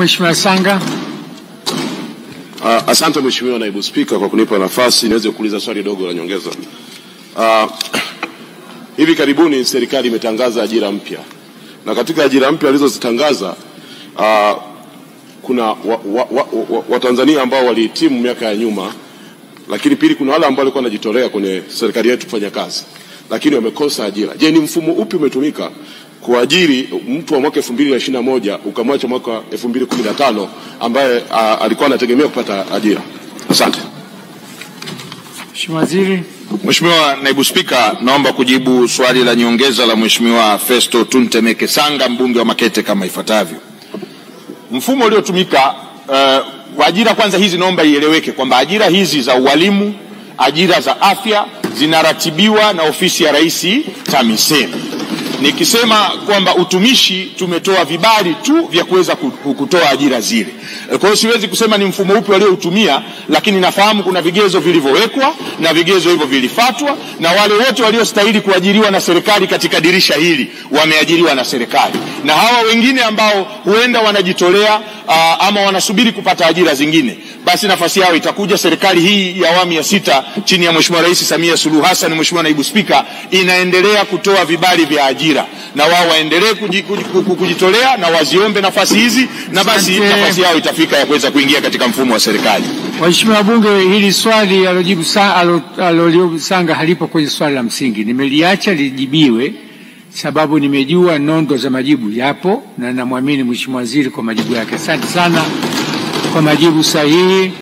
Mheshimiwa Sanga. Uh, asante Mheshimiwa Naibu Spika kwa kunipa nafasi niweze kuuliza swali dogo la nyongeza. Uh, hivi karibuni serikali imetangaza ajira mpya na katika ajira mpya alizozitangaza uh, kuna Watanzania wa, wa, wa, wa ambao walihitimu miaka ya nyuma, lakini pili kuna wale ambao walikuwa wanajitolea kwenye serikali yetu kufanya kazi lakini wamekosa ajira. Je, ni mfumo upi umetumika kuajiri mtu wa mwaka 2021 ukamwacha mwaka 2015 ambaye a, alikuwa anategemea kupata ajira? Asante. Mheshimiwa Waziri. Mheshimiwa Naibu Spika, naomba kujibu swali la nyongeza la Mheshimiwa Festo Tuntemeke Sanga mbunge wa Makete kama ifuatavyo. Mfumo uliotumika uh, kwa ajira kwanza hizi naomba ieleweke kwamba ajira hizi za ualimu, ajira za afya zinaratibiwa na ofisi ya Rais TAMISEMI. Nikisema kwamba utumishi, tumetoa vibali tu vya kuweza kutoa ajira zile. Kwa hiyo siwezi kusema ni mfumo upi walioutumia, lakini nafahamu kuna vigezo vilivyowekwa na vigezo hivyo vilifatwa, na wale wote waliostahili kuajiriwa na serikali katika dirisha hili wameajiriwa na serikali, na hawa wengine ambao huenda wanajitolea ama wanasubiri kupata ajira zingine, basi nafasi yao itakuja. Serikali hii ya awamu ya sita chini ya Mheshimiwa Rais Samia Suluhu Hassan, Mheshimiwa Naibu Spika, inaendelea kutoa vibali vya ajira, na wao waendelee kujitolea na waziombe nafasi hizi, na basi Sante. nafasi yao itafika ya kuweza kuingia katika mfumo wa serikali. Waheshimiwa wabunge, hili swali alojibu sa, alo, alo Sanga halipo kwenye swali la msingi. Nimeliacha lijibiwe sababu nimejua nondo za majibu yapo na namwamini Mheshimiwa Waziri kwa majibu yake. Asante sana kwa majibu sahihi.